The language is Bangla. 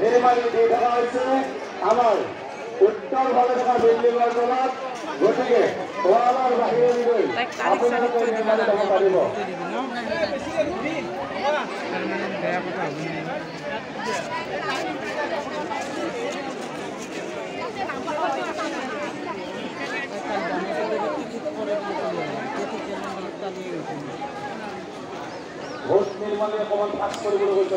দিয়ে হয়েছে আমার উত্তর ভাগে থাকা বিল্ডিং অঞ্চলত গতিকে ওয়ালার বাহিরে গৈ আপোনালোকে নিৰ্মাণী হ'ব পাৰিব বেয়া কথা হ'ব নেকি ভোট নিৰ্মাণী অকণমান পাছ কৰিবলৈ কৈছে